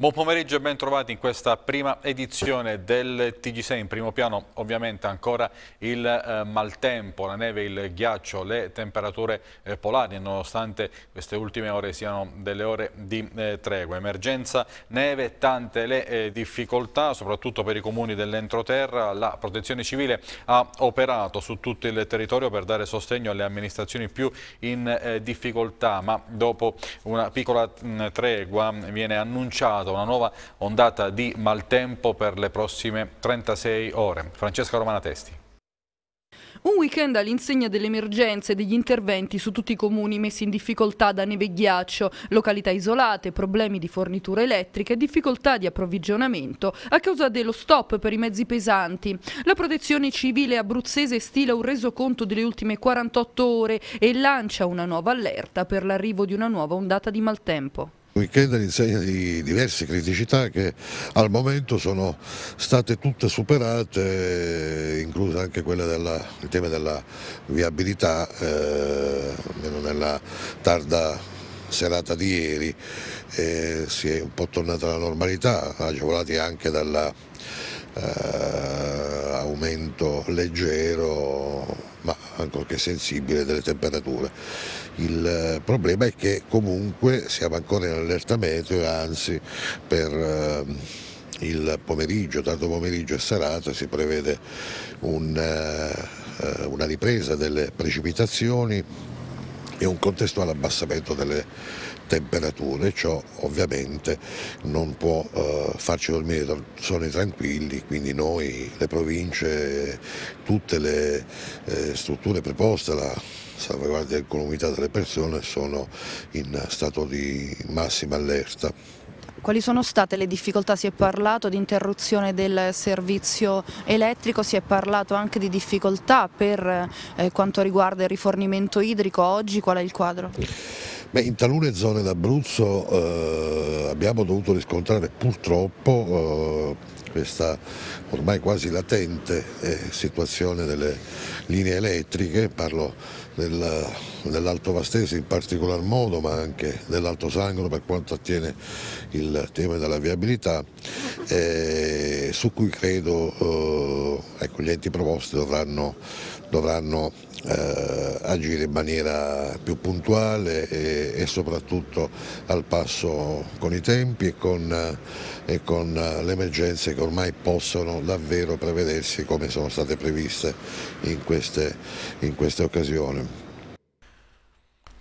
Buon pomeriggio e ben trovati in questa prima edizione del TG6. In primo piano ovviamente ancora il eh, maltempo, la neve, il ghiaccio, le temperature eh, polari nonostante queste ultime ore siano delle ore di eh, tregua. Emergenza neve, tante le eh, difficoltà soprattutto per i comuni dell'entroterra. La protezione civile ha operato su tutto il territorio per dare sostegno alle amministrazioni più in eh, difficoltà ma dopo una piccola mh, tregua viene annunciato una nuova ondata di maltempo per le prossime 36 ore. Francesca Romana Testi. Un weekend all'insegna delle emergenze e degli interventi su tutti i comuni messi in difficoltà da neve e ghiaccio, località isolate, problemi di fornitura elettrica e difficoltà di approvvigionamento a causa dello stop per i mezzi pesanti. La protezione civile abruzzese stila un resoconto delle ultime 48 ore e lancia una nuova allerta per l'arrivo di una nuova ondata di maltempo. Weekend insegna di diverse criticità che al momento sono state tutte superate, inclusa anche quella del tema della viabilità, eh, nella tarda serata di ieri eh, si è un po' tornata alla normalità, agevolati anche dall'aumento eh, leggero ma ancorché sensibile delle temperature. Il problema è che comunque siamo ancora in allerta meteo, anzi per eh, il pomeriggio, tardo pomeriggio e serata si prevede un, eh, una ripresa delle precipitazioni e un contestuale abbassamento delle temperature, ciò ovviamente non può eh, farci dormire da sonni tranquilli, quindi noi, le province, tutte le eh, strutture preposte alla salvaguardia dell'incolumità delle persone sono in stato di massima allerta. Quali sono state le difficoltà? Si è parlato di interruzione del servizio elettrico, si è parlato anche di difficoltà per eh, quanto riguarda il rifornimento idrico. Oggi qual è il quadro? Beh, in talune zone d'Abruzzo eh, abbiamo dovuto riscontrare purtroppo eh, questa ormai quasi latente eh, situazione delle linee elettriche, parlo dell'Alto Vastese in particolar modo ma anche dell'Alto Sangro per quanto attiene il tema della viabilità eh, su cui credo eh, ecco, gli enti proposti dovranno, dovranno eh, agire in maniera più puntuale e, e, soprattutto al passo con i tempi e con, e con le emergenze che ormai possono davvero prevedersi come sono state previste in queste, in queste occasioni.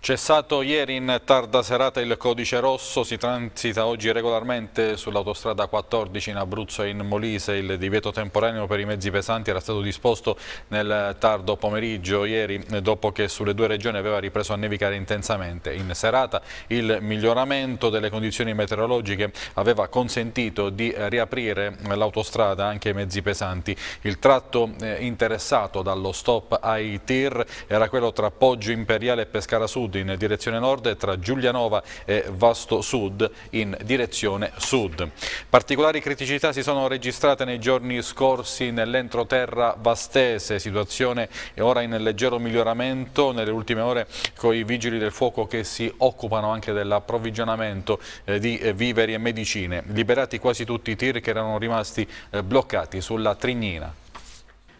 Cessato ieri in tarda serata il codice rosso, si transita oggi regolarmente sull'autostrada 14 in Abruzzo e in Molise. Il divieto temporaneo per i mezzi pesanti era stato disposto nel tardo pomeriggio ieri dopo che sulle due regioni aveva ripreso a nevicare intensamente. In serata il miglioramento delle condizioni meteorologiche aveva consentito di riaprire l'autostrada anche ai mezzi pesanti. Il tratto eh, interessato dallo stop ai tir era quello tra Poggio Imperiale e Pescara Sud sud in direzione nord e tra Giulianova e Vasto Sud in direzione sud. Particolari criticità si sono registrate nei giorni scorsi nell'entroterra vastese, situazione è ora in leggero miglioramento nelle ultime ore con i vigili del fuoco che si occupano anche dell'approvvigionamento eh, di eh, viveri e medicine, liberati quasi tutti i tir che erano rimasti eh, bloccati sulla Trignina.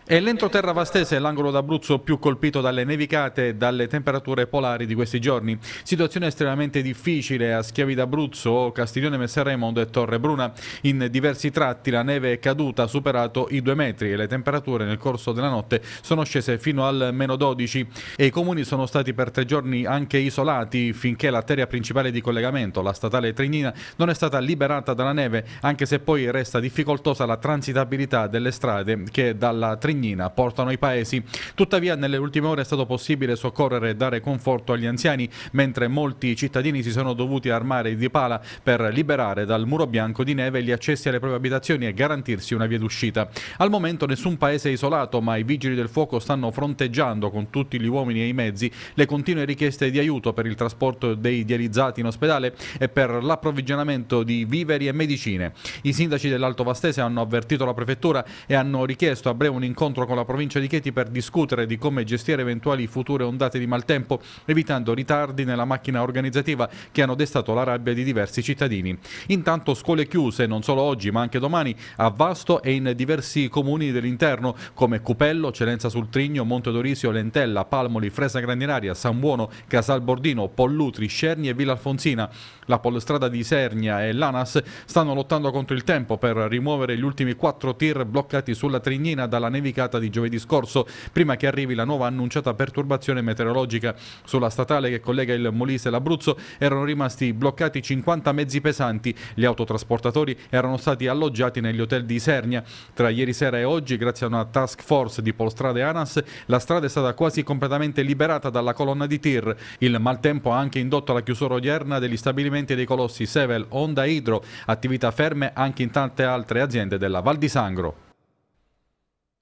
È l'entroterra vastese l'angolo d'Abruzzo più colpito dalle nevicate e dalle temperature polari di questi giorni. Situazione estremamente difficile a Schiavi d'Abruzzo, Castiglione Messerremondo e Torre Bruna. In diversi tratti la neve è caduta, ha superato i due metri e le temperature nel corso della notte sono scese fino al meno 12 e i comuni sono stati per tre giorni anche isolati finché l'arteria principale di collegamento, la statale Trignina, non è stata liberata dalla neve, anche se poi resta difficoltosa la transitabilità delle strade che dalla Trignina Legnina portano i paesi. Tuttavia nelle ultime ore è stato possibile soccorrere e dare conforto agli anziani, mentre molti cittadini si sono dovuti armare di pala per liberare dal muro bianco di neve gli accessi alle proprie abitazioni e garantirsi una via d'uscita. Al momento nessun paese è isolato, ma i vigili del fuoco stanno fronteggiando con tutti gli uomini e i mezzi le continue richieste di aiuto per il trasporto dei dializzati in ospedale e per l'approvvigionamento di viveri e medicine. I sindaci dell'Alto Vastese hanno avvertito la prefettura e hanno richiesto a breve un incontro incontro con la provincia di Chieti per discutere di come gestire eventuali future ondate di maltempo, evitando ritardi nella macchina organizzativa che hanno destato la rabbia di diversi cittadini. Intanto scuole chiuse non solo oggi ma anche domani a Vasto e in diversi comuni dell'interno come Cupello, Celenza sul Trigno, Monte Dorisio, Lentella, Palmoli, Fresa Grandinaria, San Buono, Casal Bordino, Pollutri, Scerni e Villa Alfonsina. La Polstrada di Sernia e l'ANAS stanno lottando contro il tempo per rimuovere gli ultimi quattro tir bloccati sulla Trignina dalla nevicata di giovedì scorso, prima che arrivi la nuova annunciata perturbazione meteorologica. Sulla statale che collega il Molise e l'Abruzzo erano rimasti bloccati 50 mezzi pesanti. Gli autotrasportatori erano stati alloggiati negli hotel di Sernia. Tra ieri sera e oggi, grazie a una task force di Polstrade ANAS, la strada è stata quasi completamente liberata dalla colonna di tir. Il maltempo ha anche indotto la chiusura odierna degli stabilimenti dei colossi Sevel, Honda Hydro, attività ferme anche in tante altre aziende della Val di Sangro.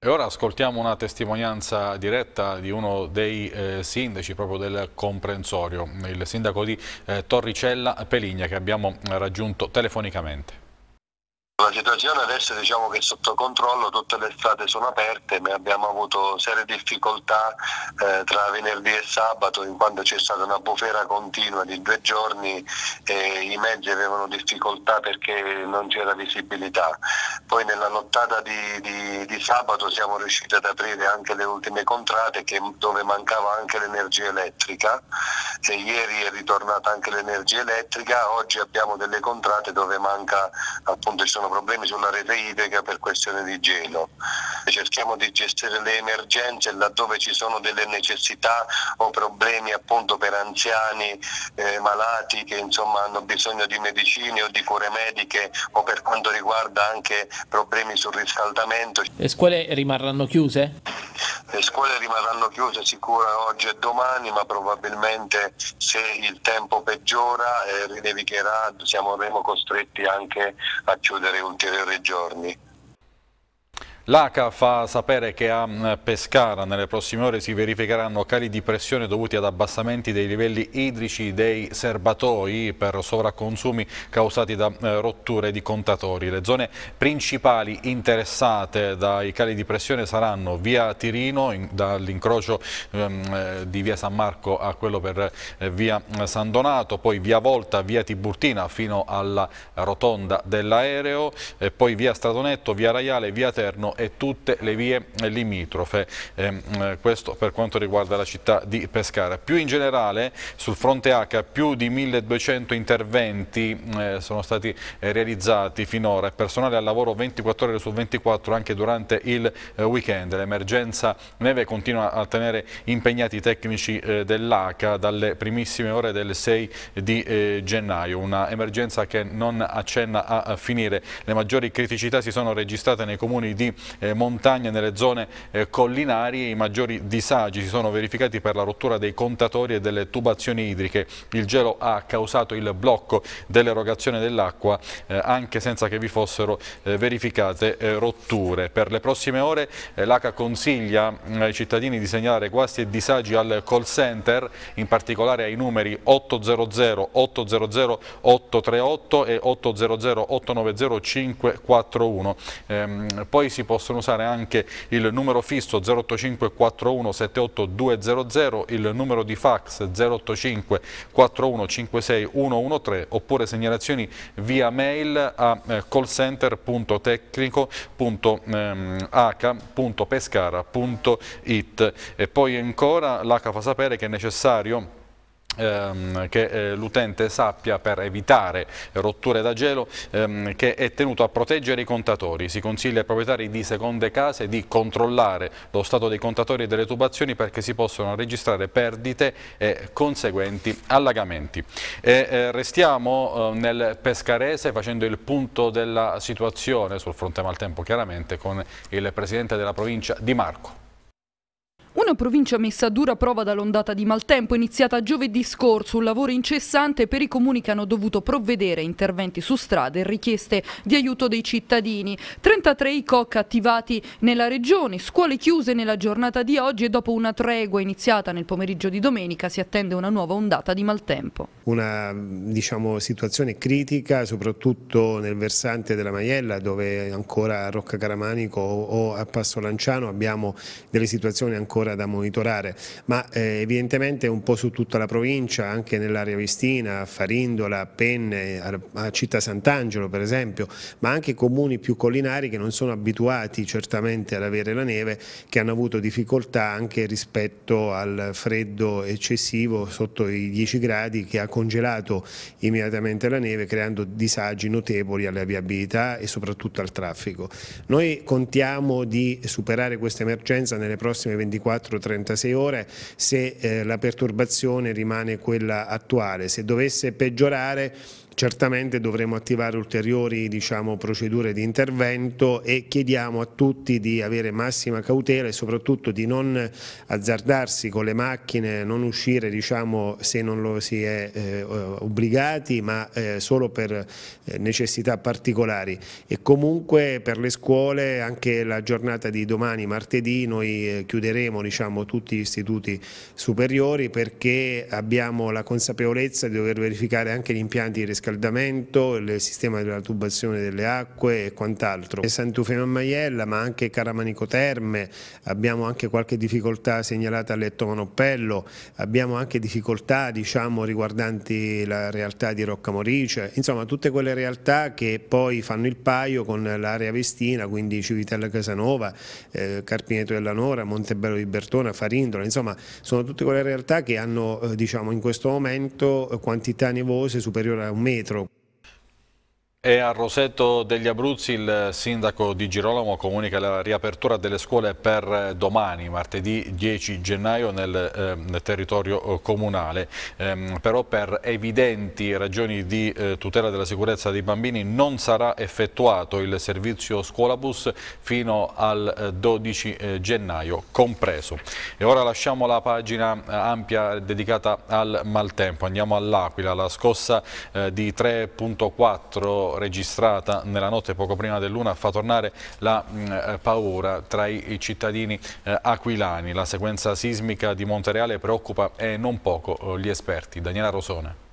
E ora ascoltiamo una testimonianza diretta di uno dei eh, sindaci proprio del comprensorio, il sindaco di eh, Torricella Peligna che abbiamo raggiunto telefonicamente. La situazione adesso diciamo che è sotto controllo, tutte le strade sono aperte, ma abbiamo avuto serie difficoltà eh, tra venerdì e sabato in quanto c'è stata una bufera continua di due giorni e i mezzi avevano difficoltà perché non c'era visibilità. Poi nella nottata di, di, di, sabato siamo riusciti ad aprire anche le ultime contrate che, dove mancava anche l'energia elettrica e ieri è ritornata anche l'energia elettrica, oggi abbiamo delle contrate dove manca appunto ci sono problemi sulla rete idrica per questione di gelo. Cerchiamo di gestire le emergenze laddove ci sono delle necessità o problemi appunto per anziani eh, malati che insomma hanno bisogno di medicine o di cure mediche o per quanto riguarda anche problemi sul riscaldamento. Le scuole rimarranno chiuse? Le scuole rimarranno chiuse sicuro oggi e domani, ma probabilmente se il tempo peggiora e eh, rinevicherà saremo costretti anche a chiudere ulteriori giorni. L'ACA fa sapere che a mm, Pescara nelle prossime ore si verificheranno cali di pressione dovuti ad abbassamenti dei livelli idrici dei serbatoi per sovraconsumi causati da eh, rotture di contatori. Le zone principali interessate dai cali di pressione saranno via Tirino, dall'incrocio ehm, eh, di via San Marco a quello per eh, via San Donato, poi via Volta, via Tiburtina fino alla rotonda dell'aereo, poi via Stradonetto, via Raiale, via Terno e tutte le vie limitrofe, ehm, eh, questo per quanto riguarda la città di Pescara. Più in generale sul fronte H più di 1200 interventi eh, sono stati eh, realizzati finora personale al lavoro 24 ore su 24 anche durante il weekend. L'emergenza neve continua a tenere impegnati i tecnici dell'ACA dalle primissime ore del 6 di gennaio, una emergenza che non accenna a finire. Le maggiori criticità si sono registrate nei comuni di eh, montagna nelle zone eh, collinari i maggiori disagi si sono verificati per la rottura dei contatori e delle tubazioni idriche. Il gelo ha causato il blocco dell'erogazione dell'acqua eh, anche senza che vi fossero verificate rotture. Per le prossime ore l'ACA consiglia ai cittadini di segnalare guasti e disagi al call center, in particolare ai numeri 800 800 838 e 800 890 541. Ehm, poi si possono possono usare anche il numero fisso 085 41 78 200, il numero di fax 085 41 56 113 oppure segnalazioni via mail a eh, callcenter.tecnico.h.pescara.it e poi ancora l'H fa sapere che è necessario ehm, che eh, l'utente sappia per evitare rotture da gelo ehm, che è tenuto a proteggere i contatori. Si consiglia ai proprietari di seconde case di controllare lo stato dei contatori e delle tubazioni perché si possono registrare perdite e conseguenti allagamenti. E, eh, restiamo eh, nel Pescarese facendo il punto della situazione sul fronte maltempo chiaramente con il Presidente della provincia Di Marco. Una provincia messa a dura prova dall'ondata di maltempo iniziata giovedì scorso, un lavoro incessante per i comuni che hanno dovuto provvedere a interventi su strade e richieste di aiuto dei cittadini. 33 ICOC attivati nella regione, scuole chiuse nella giornata di oggi e dopo una tregua iniziata nel pomeriggio di domenica si attende una nuova ondata di maltempo. Una diciamo, situazione critica soprattutto nel versante della Maiella dove ancora a Rocca Caramanico o a Passo Lanciano abbiamo delle situazioni ancora da monitorare, ma eh, evidentemente un po' su tutta la provincia, anche nell'area Vistina, Farindola, Penne, a, a Città Sant'Angelo per esempio, ma anche comuni più collinari che non sono abituati certamente ad avere la neve, che hanno avuto difficoltà anche rispetto al freddo eccessivo sotto i 10 gradi che ha congelato immediatamente la neve creando disagi notevoli alla viabilità e soprattutto al traffico. Noi contiamo di superare questa emergenza nelle prossime 24 24-36 ore se eh, la perturbazione rimane quella attuale. Se dovesse peggiorare Certamente dovremo attivare ulteriori diciamo, procedure di intervento e chiediamo a tutti di avere massima cautela e soprattutto di non azzardarsi con le macchine, non uscire diciamo, se non lo si è eh, obbligati ma eh, solo per eh, necessità particolari. E comunque per le scuole anche la giornata di domani martedì noi eh, chiuderemo diciamo, tutti gli istituti superiori perché abbiamo la consapevolezza di dover verificare anche gli impianti di riscaldamento riscaldamento, il sistema della tubazione delle acque e quant'altro. Sant'Ufema Maiella ma anche Caramanico Terme, abbiamo anche qualche difficoltà segnalata a Letto Manoppello, abbiamo anche difficoltà diciamo, riguardanti la realtà di Rocca Morice, insomma tutte quelle realtà che poi fanno il paio con l'area Vestina, quindi Civitella Casanova, eh, Carpineto della Nora, Montebello di Bertona, Farindola, insomma sono tutte quelle realtà che hanno eh, diciamo, in questo momento eh, quantità nevose superiori a un metro Дмитру. E a Roseto degli Abruzzi il sindaco di Girolamo comunica la riapertura delle scuole per domani, martedì 10 gennaio nel, eh, nel territorio eh, comunale. Eh, però per evidenti ragioni di eh, tutela della sicurezza dei bambini non sarà effettuato il servizio scuolabus fino al 12 eh, eh, gennaio compreso. E ora lasciamo la pagina ampia dedicata al maltempo, andiamo all'Aquila, la scossa di 3.4 registrata nella notte poco prima dell'una fa tornare la mh, eh, paura tra i, cittadini eh, aquilani. La sequenza sismica di Montereale preoccupa e non poco eh, gli esperti. Daniela Rosone.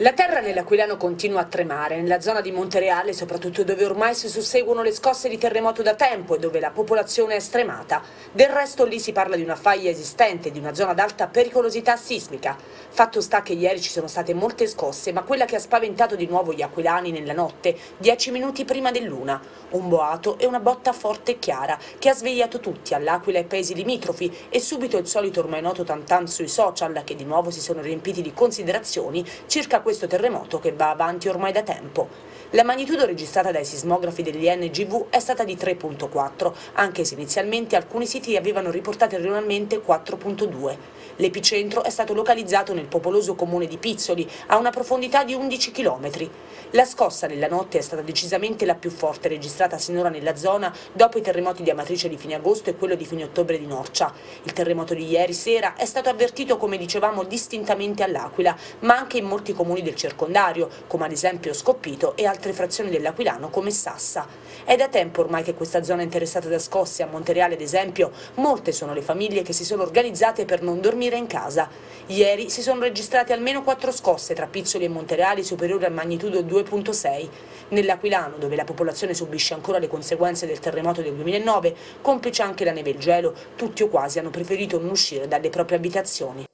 La terra nell'Aquilano continua a tremare, nella zona di Montereale, soprattutto dove ormai si susseguono le scosse di terremoto da tempo e dove la popolazione è stremata. Del resto lì si parla di una faglia esistente, di una zona ad alta pericolosità sismica. Fatto sta che ieri ci sono state molte scosse, ma quella che ha spaventato di nuovo gli aquilani nella notte, dieci minuti prima dell'una. Un boato e una botta forte e chiara, che ha svegliato tutti all'Aquila e paesi limitrofi e subito il solito ormai noto tantan sui social, che di nuovo si sono riempiti di considerazioni circa questo terremoto che va avanti ormai da tempo. La magnitudo registrata dai sismografi dell'INGV è stata di 3.4, anche se inizialmente alcuni siti avevano riportato erroneamente 4.2. L'epicentro è stato localizzato nel popoloso comune di Pizzoli, a una profondità di 11 km. La scossa nella notte è stata decisamente la più forte registrata sinora nella zona dopo i terremoti di Amatrice di fine agosto e quello di fine ottobre di Norcia. Il terremoto di ieri sera è stato avvertito, come dicevamo, distintamente all'Aquila, ma anche in molti comuni del circondario, come ad esempio Scoppito e altre frazioni dell'Aquilano come Sassa. È da tempo ormai che questa zona è interessata da scosse, a Montereale ad esempio, molte sono le famiglie che si sono organizzate per non dormire in casa. Ieri si sono registrate almeno quattro scosse tra Pizzoli e Montereali superiori a magnitudo 2 2.6. Nell'Aquilano, dove la popolazione subisce ancora le conseguenze del terremoto del 2009, complice anche la neve e il gelo, tutti o quasi hanno preferito non uscire dalle proprie abitazioni.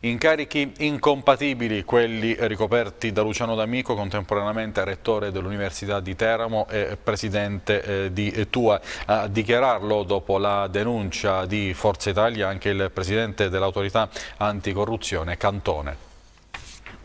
Incarichi incompatibili, quelli ricoperti da Luciano D'Amico, contemporaneamente rettore dell'Università di Teramo e presidente eh, di TUA. A dichiararlo dopo la denuncia di Forza Italia anche il presidente dell'autorità anticorruzione Cantone.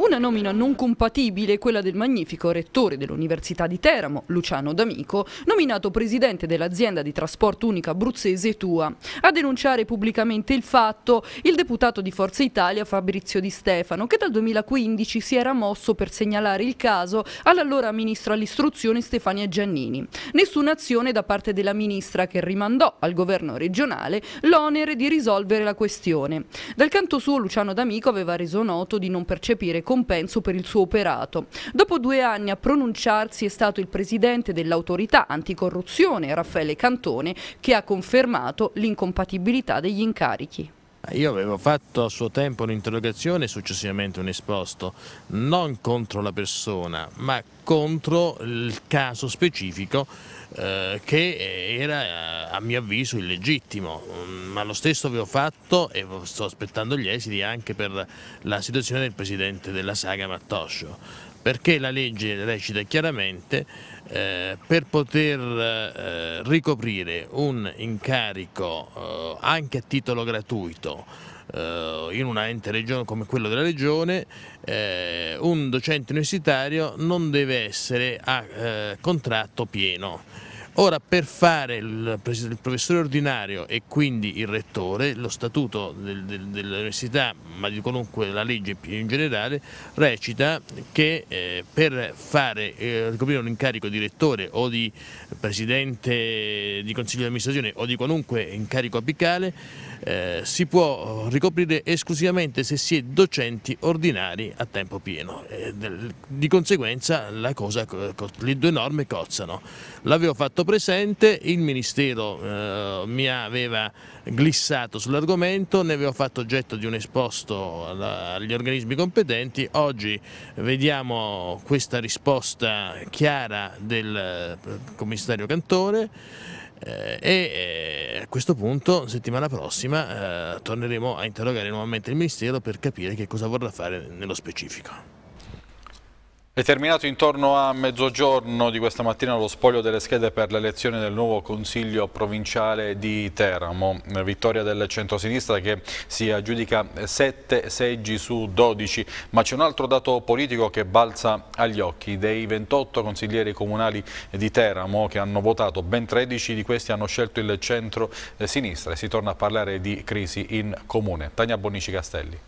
Una nomina non compatibile è quella del magnifico rettore dell'Università di Teramo, Luciano D'Amico, nominato presidente dell'azienda di trasporto unica abruzzese Tua. A denunciare pubblicamente il fatto il deputato di Forza Italia Fabrizio Di Stefano, che dal 2015 si era mosso per segnalare il caso all'allora ministro all'istruzione Stefania Giannini. Nessuna azione da parte della ministra che rimandò al governo regionale l'onere di risolvere la questione. Dal canto suo Luciano D'Amico aveva reso noto di non percepire compenso per il suo operato. Dopo due anni a pronunciarsi è stato il presidente dell'autorità anticorruzione Raffaele Cantone che ha confermato l'incompatibilità degli incarichi. Io avevo fatto a suo tempo un'interrogazione e successivamente un esposto, non contro la persona, ma contro il caso specifico eh, che era a mio avviso illegittimo, ma lo stesso avevo fatto e sto aspettando gli esiti anche per la situazione del presidente della saga Mattoscio, perché la legge recita chiaramente eh, per poter eh, ricoprire un incarico eh, anche a titolo gratuito eh, in un ente regione come quello della regione eh, un docente universitario non deve essere a contratto pieno Ora per fare il, professore ordinario e quindi il rettore, lo statuto del, del, dell'università, ma di qualunque la legge più in generale, recita che eh, per fare, eh, ricoprire un incarico di rettore o di presidente di consiglio di amministrazione o di qualunque incarico apicale eh, si può ricoprire esclusivamente se si è docenti ordinari a tempo pieno. Eh, di conseguenza cosa, le due norme cozzano. L'avevo fatto presente, il Ministero eh, mi aveva glissato sull'argomento, ne avevo fatto oggetto di un esposto agli organismi competenti, oggi vediamo questa risposta chiara del eh, commissario Cantore eh, e eh, a questo punto settimana prossima eh, torneremo a interrogare nuovamente il Ministero per capire che cosa vorrà fare nello specifico. È terminato intorno a mezzogiorno di questa mattina lo spoglio delle schede per l'elezione del nuovo Consiglio provinciale di Teramo. Vittoria del centrosinistra che si aggiudica 7 seggi su 12, ma c'è un altro dato politico che balza agli occhi. Dei 28 consiglieri comunali di Teramo che hanno votato, ben 13 di questi hanno scelto il centro-sinistra e si torna a parlare di crisi in comune. Tania Bonici Castelli.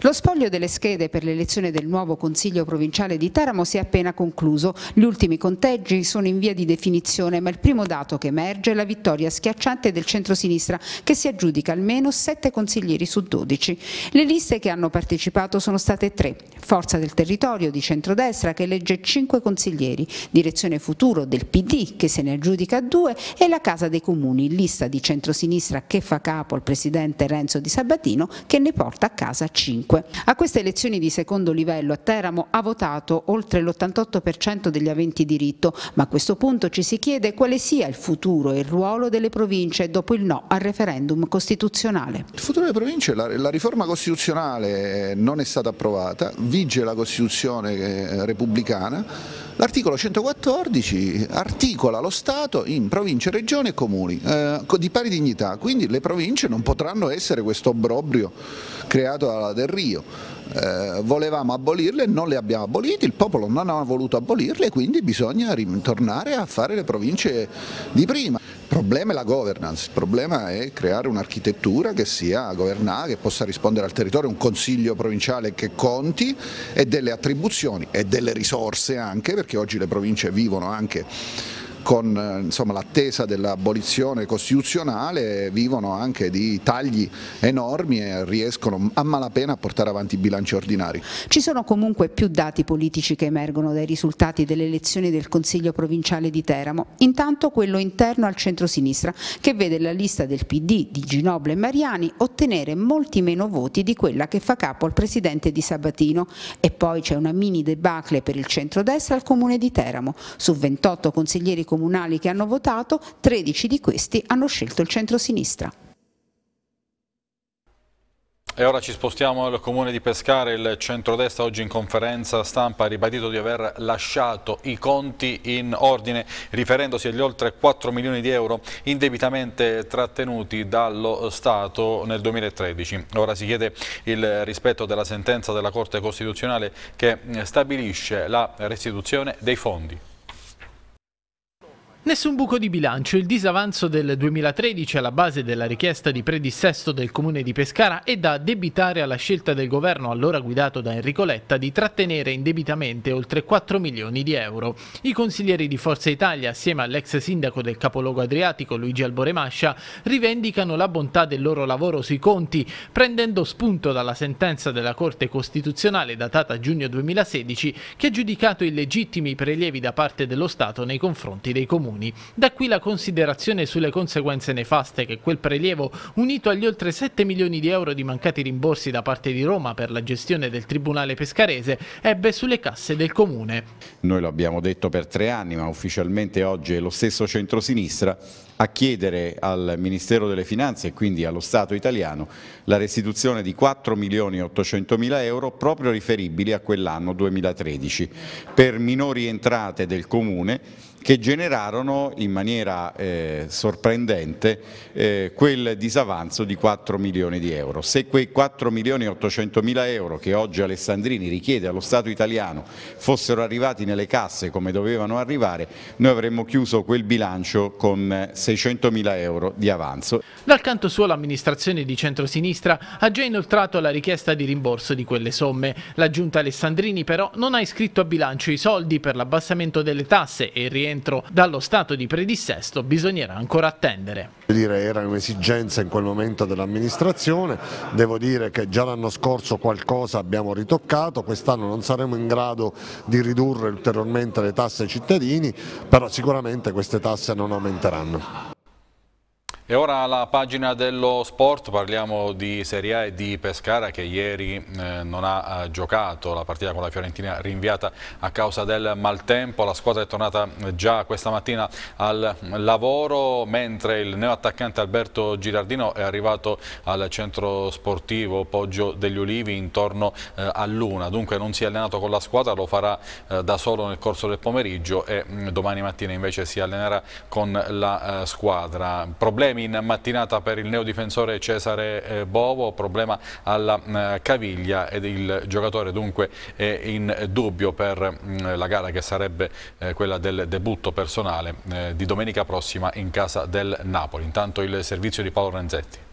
Lo spoglio delle schede per l'elezione del nuovo Consiglio provinciale di Teramo si è appena concluso. Gli ultimi conteggi sono in via di definizione, ma il primo dato che emerge è la vittoria schiacciante del centrosinistra che si aggiudica almeno 7 consiglieri su 12. Le liste che hanno partecipato sono state tre. Forza del Territorio di centrodestra che elegge 5 consiglieri, Direzione Futuro del PD che se ne aggiudica 2 e la Casa dei Comuni, lista di centrosinistra che fa capo al presidente Renzo Di Sabatino che ne porta a casa 5. 2005. A queste elezioni di secondo livello a Teramo ha votato oltre l'88% degli aventi diritto, ma a questo punto ci si chiede quale sia il futuro e il ruolo delle province dopo il no al referendum costituzionale. Il futuro delle province, la, la riforma costituzionale non è stata approvata, vige la Costituzione eh, repubblicana, L'articolo 114 articola lo Stato in province, regioni e comuni eh, di pari dignità, quindi le province non potranno essere questo obbrobrio creato dalla Del Rio. Eh, volevamo abolirle, non le abbiamo abolite, il popolo non ha voluto abolirle, quindi bisogna ritornare a fare le province di prima. Il problema è la governance, il problema è creare un'architettura che sia governata, che possa rispondere al territorio, un consiglio provinciale che conti e delle attribuzioni e delle risorse anche, perché oggi le province vivono anche con eh, l'attesa dell'abolizione costituzionale vivono anche di tagli enormi e riescono a malapena a portare avanti i bilanci ordinari. Ci sono comunque più dati politici che emergono dai risultati delle elezioni del Consiglio provinciale di Teramo, intanto quello interno al centro-sinistra che vede la lista del PD di Ginoble e Mariani ottenere molti meno voti di quella che fa capo al presidente di Sabatino e poi c'è una mini debacle per il centro-destra al comune di Teramo, su 28 consiglieri comunali comunali che hanno votato, 13 di questi hanno scelto il centro-sinistra. E ora ci spostiamo al comune di Pescara, il centrodestra oggi in conferenza stampa ha ribadito di aver lasciato i conti in ordine riferendosi agli oltre 4 milioni di euro indebitamente trattenuti dallo Stato nel 2013. Ora si chiede il rispetto della sentenza della Corte Costituzionale che stabilisce la restituzione dei fondi. Nessun buco di bilancio, il disavanzo del 2013 alla base della richiesta di predissesto del comune di Pescara è da addebitare alla scelta del governo allora guidato da Enrico Letta di trattenere indebitamente oltre 4 milioni di euro. I consiglieri di Forza Italia assieme all'ex sindaco del capoluogo adriatico Luigi Alboremascia rivendicano la bontà del loro lavoro sui conti prendendo spunto dalla sentenza della Corte Costituzionale datata giugno 2016 che ha giudicato illegittimi i prelievi da parte dello Stato nei confronti dei comuni comuni. Da qui la considerazione sulle conseguenze nefaste che quel prelievo, unito agli oltre 7 milioni di euro di mancati rimborsi da parte di Roma per la gestione del Tribunale Pescarese, ebbe sulle casse del comune. Noi lo abbiamo detto per tre anni, ma ufficialmente oggi è lo stesso centrosinistra a chiedere al Ministero delle Finanze e quindi allo Stato italiano la restituzione di 4 milioni e 800 mila euro proprio riferibili a quell'anno 2013 per minori entrate del Comune che generarono in maniera eh, sorprendente eh, quel disavanzo di 4 milioni di euro. Se quei 4 milioni e 800 mila euro che oggi Alessandrini richiede allo Stato italiano fossero arrivati nelle casse come dovevano arrivare, noi avremmo chiuso quel bilancio con 600 mila euro di avanzo. Dal canto suo l'amministrazione di centrosinistra ha già inoltrato la richiesta di rimborso di quelle somme. La giunta Alessandrini però non ha iscritto a bilancio i soldi per l'abbassamento delle tasse e il rientro rientro dallo stato di predissesto bisognerà ancora attendere. Dire, era un'esigenza in quel momento dell'amministrazione, devo dire che già l'anno scorso qualcosa abbiamo ritoccato, quest'anno non saremo in grado di ridurre ulteriormente le tasse ai cittadini, però sicuramente queste tasse non aumenteranno. E ora la pagina dello sport, parliamo di Serie A e di Pescara che ieri eh, non ha eh, giocato la partita con la Fiorentina rinviata a causa del maltempo. La squadra è tornata già questa mattina al lavoro mentre il neoattaccante Alberto Girardino è arrivato al centro sportivo Poggio degli Ulivi intorno eh, luna. Dunque non si è allenato con la squadra, lo farà eh, da solo nel corso del pomeriggio e mh, mm, domani mattina invece si allenerà con la eh, squadra. Problemi Problemi in mattinata per il neodifensore Cesare eh, Bovo, problema alla eh, caviglia ed il giocatore dunque è in dubbio per mm, la gara che sarebbe eh, quella del debutto personale di domenica prossima in casa del Napoli. Intanto il servizio di Paolo Renzetti.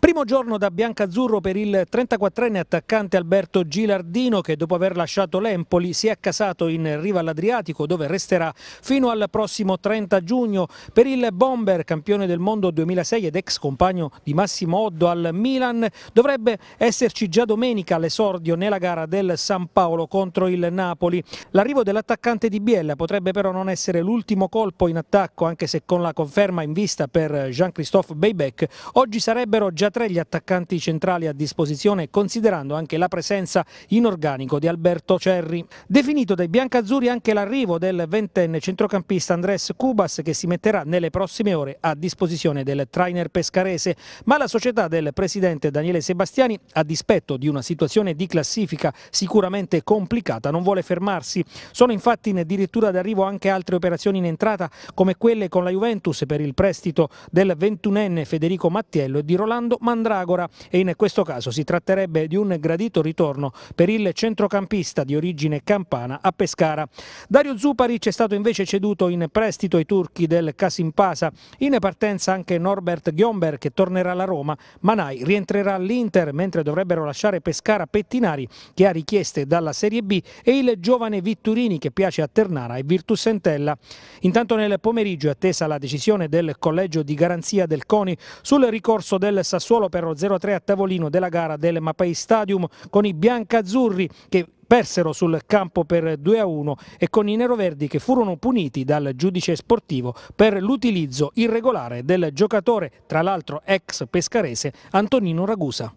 Primo giorno da biancazzurro per il 34enne attaccante Alberto Gilardino che dopo aver lasciato l'Empoli si è accasato in riva all'Adriatico dove resterà fino al prossimo 30 giugno. Per il bomber campione del mondo 2006 ed ex compagno di Massimo Oddo al Milan dovrebbe esserci già domenica l'esordio nella gara del San Paolo contro il Napoli. L'arrivo dell'attaccante di Biella potrebbe però non essere l'ultimo colpo in attacco anche se con la conferma in vista per Jean-Christophe Beybec oggi sarebbero già già tre gli attaccanti centrali a disposizione considerando anche la presenza in organico di Alberto Cerri. Definito dai biancazzurri anche l'arrivo del ventenne centrocampista Andrés Cubas che si metterà nelle prossime ore a disposizione del trainer pescarese, ma la società del presidente Daniele Sebastiani, a dispetto di una situazione di classifica sicuramente complicata, non vuole fermarsi. Sono infatti in addirittura d'arrivo anche altre operazioni in entrata come quelle con la Juventus per il prestito del ventunenne Federico Mattiello e di Rolando Fernando Mandragora e in questo caso si tratterebbe di un gradito ritorno per il centrocampista di origine campana a Pescara. Dario Zuparic è stato invece ceduto in prestito ai turchi del Casimpasa. In partenza anche Norbert Ghiomber che tornerà alla Roma, Manai rientrerà all'Inter mentre dovrebbero lasciare Pescara Pettinari che ha richieste dalla Serie B e il giovane Vitturini che piace a Ternara e Virtus Entella. Intanto nel pomeriggio è attesa la decisione del collegio di garanzia del CONI sul ricorso del Sassuolo Sassuolo per lo 0-3 a tavolino della gara del Mapai Stadium con i biancazzurri che persero sul campo per 2-1 e con i neroverdi che furono puniti dal giudice sportivo per l'utilizzo irregolare del giocatore, tra l'altro ex pescarese, Antonino Ragusa.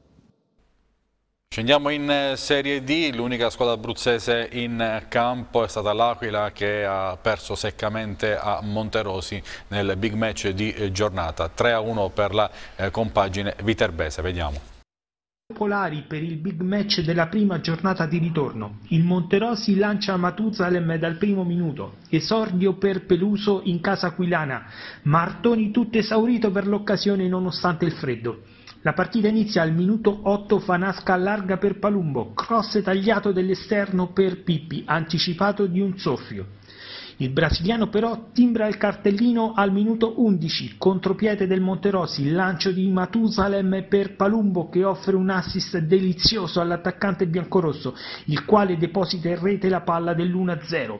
Scendiamo in eh, Serie D, l'unica squadra abruzzese in campo è stata l'Aquila che ha perso seccamente a Monterosi nel big match di eh, giornata, 3-1 per la eh, compagine viterbese, vediamo. Polari per il big match della prima giornata di ritorno. Il Monterosi lancia Matuzalem dal primo minuto. Esordio per Peluso in casa aquilana. Martoni tutto esaurito per l'occasione nonostante il freddo. La partita inizia al minuto 8, Fanasca allarga per Palumbo, cross tagliato dell'esterno per Pippi, anticipato di un soffio. Il brasiliano però timbra il cartellino al minuto 11, contropiede del Monterosi, lancio di Matusalem per Palumbo che offre un assist delizioso all'attaccante biancorosso, il quale deposita in rete la palla dell'1-0.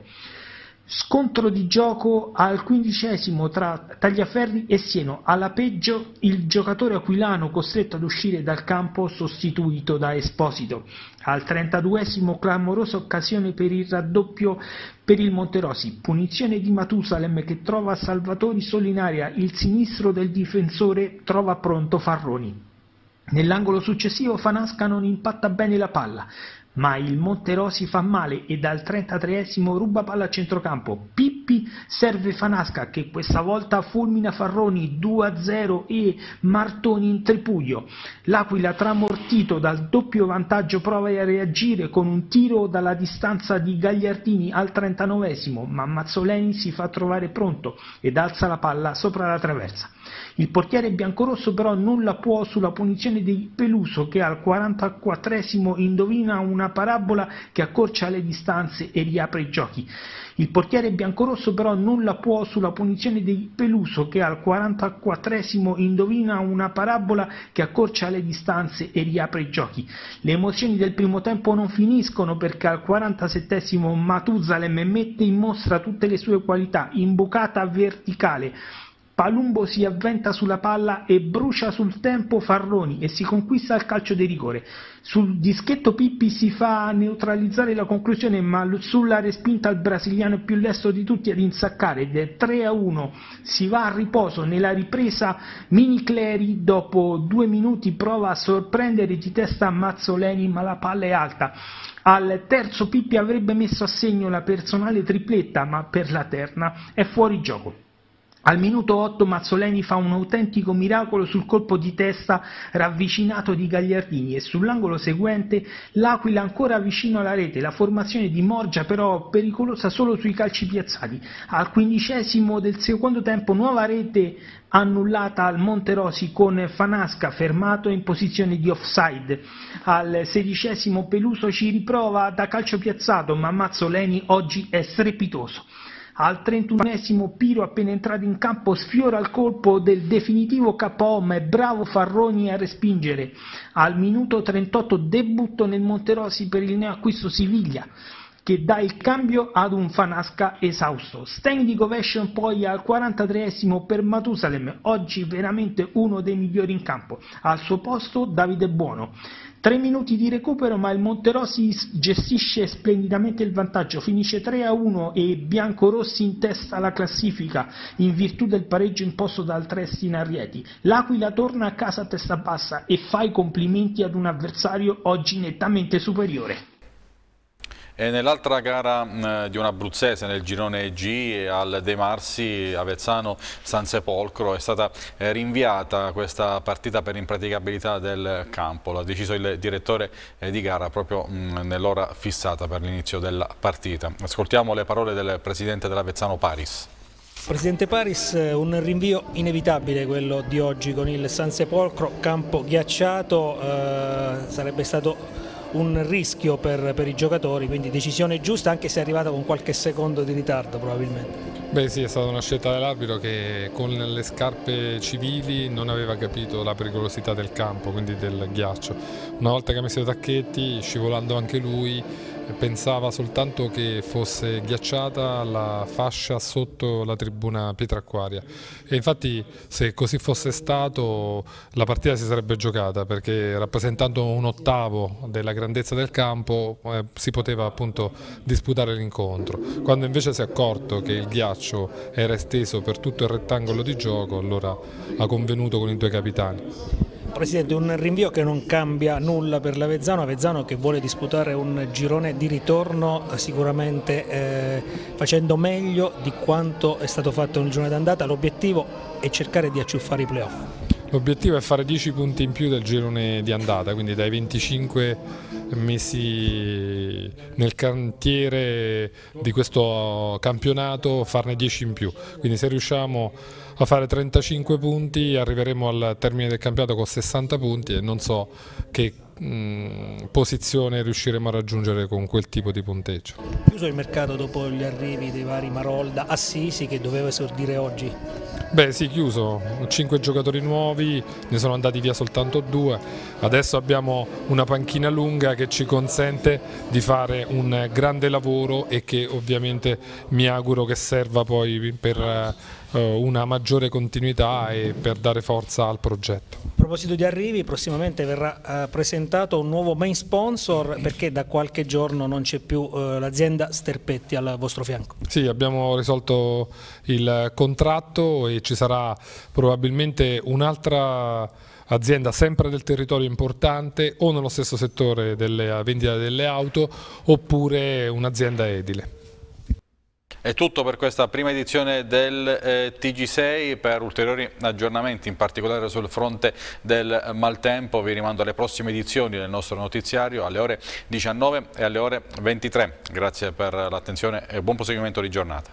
Scontro di gioco al quindicesimo tra Tagliaferri e Sieno. Alla peggio il giocatore aquilano costretto ad uscire dal campo sostituito da Esposito. Al 32esimo clamorosa occasione per il raddoppio per il Monterosi. Punizione di Matusalem che trova Salvatori solo in aria. Il sinistro del difensore trova pronto Farroni. Nell'angolo successivo Fanasca non impatta bene la palla ma il Monterosi fa male e dal 33esimo ruba palla a centrocampo. Pippi serve Fanasca che questa volta fulmina Farroni 2-0 e Martoni in tripuglio. L'Aquila tramortito dal doppio vantaggio prova a reagire con un tiro dalla distanza di Gagliardini al 39esimo, ma Mazzoleni si fa trovare pronto ed alza la palla sopra la traversa. Il portiere biancorosso però nulla può sulla punizione di Peluso che al 44esimo indovina una parabola che accorcia le distanze e riapre i giochi. Il portiere biancorosso però nulla può sulla punizione di Peluso che al 44esimo indovina una parabola che accorcia le distanze e riapre i giochi. Le emozioni del primo tempo non finiscono perché al 47esimo Matuzalem mette in mostra tutte le sue qualità, imbucata verticale, Palumbo si avventa sulla palla e brucia sul tempo Farroni e si conquista il calcio di rigore. Sul dischetto Pippi si fa neutralizzare la conclusione, ma sulla respinta il brasiliano più lesto di tutti ad insaccare ed è 3 a 1. Si va a riposo nella ripresa Mini Cleri dopo due minuti prova a sorprendere di testa Mazzoleni ma la palla è alta. Al terzo Pippi avrebbe messo a segno la personale tripletta ma per la terna è fuori gioco. Al minuto 8 Mazzoleni fa un autentico miracolo sul colpo di testa ravvicinato di Gagliardini e sull'angolo seguente l'Aquila ancora vicino alla rete, la formazione di Morgia però pericolosa solo sui calci piazzati. Al quindicesimo del secondo tempo nuova rete annullata al Monterosi con Fanasca fermato in posizione di offside. Al sedicesimo Peluso ci riprova da calcio piazzato ma Mazzoleni oggi è strepitoso. Al 31esimo Piro appena entrato in campo sfiora il colpo del definitivo KO ma è bravo Farroni a respingere. Al minuto 38 debutto nel Monterosi per il neoacquisto Siviglia che dà il cambio ad un Fanasca esausto. Standing ovation poi al 43esimo per Matusalem, oggi veramente uno dei migliori in campo. Al suo posto Davide Buono. Tre minuti di recupero ma il Monterossi gestisce splendidamente il vantaggio, finisce 3 a 1 e Biancorossi in testa alla classifica in virtù del pareggio imposto dal Tresti in Arrieti. L'Aquila torna a casa a testa bassa e fa i complimenti ad un avversario oggi nettamente superiore. E nell'altra gara mh, di un abruzzese nel girone G al De Marsi Avezzano San Sepolcro è stata eh, rinviata questa partita per impraticabilità del campo. L'ha deciso il direttore eh, di gara proprio nell'ora fissata per l'inizio della partita. Ascoltiamo le parole del presidente dell'Avezzano Paris. Presidente Paris, un rinvio inevitabile quello di oggi con il San Sepolcro, campo ghiacciato, eh, sarebbe stato un rischio per, per, i giocatori, quindi decisione giusta anche se è arrivata con qualche secondo di ritardo probabilmente. Beh sì, è stata una scelta dell'arbitro che con le scarpe civili non aveva capito la pericolosità del campo, quindi del ghiaccio. Una volta che ha messo i tacchetti, scivolando anche lui, pensava soltanto che fosse ghiacciata la fascia sotto la tribuna Pietracquaria e infatti se così fosse stato la partita si sarebbe giocata perché rappresentando un ottavo della grandezza del campo eh, si poteva appunto disputare l'incontro. Quando invece si è accorto che il ghiaccio era esteso per tutto il rettangolo di gioco allora ha convenuto con i due capitani. Presidente, un rinvio che non cambia nulla per l'Avezzano, Avezzano che vuole disputare un girone di ritorno sicuramente eh, facendo meglio di quanto è stato fatto nel girone d'andata, l'obiettivo è cercare di acciuffare i playoff. L'obiettivo è fare 10 punti in più del girone di andata, quindi dai 25 messi nel cantiere di questo campionato farne 10 in più. Quindi se riusciamo a fare 35 punti arriveremo al termine del campionato con 60 punti e non so che mh, posizione riusciremo a raggiungere con quel tipo di punteggio. Chiuso il mercato dopo gli arrivi dei vari Marolda, Assisi che doveva esordire oggi? Beh sì, chiuso, 5 giocatori nuovi, ne sono andati via soltanto due, adesso abbiamo una panchina lunga che ci consente di fare un grande lavoro e che ovviamente mi auguro che serva poi per una maggiore continuità e per dare forza al progetto. A proposito di arrivi, prossimamente verrà eh, presentato un nuovo main sponsor perché da qualche giorno non c'è più eh, l'azienda Sterpetti al vostro fianco. Sì, abbiamo risolto il contratto e ci sarà probabilmente un'altra azienda sempre del territorio importante o nello stesso settore della vendita delle auto oppure un'azienda edile. È tutto per questa prima edizione del eh, TG6, per ulteriori aggiornamenti in particolare sul fronte del maltempo vi rimando alle prossime edizioni del nostro notiziario alle ore 19 e alle ore 23. Grazie per l'attenzione e buon proseguimento di giornata.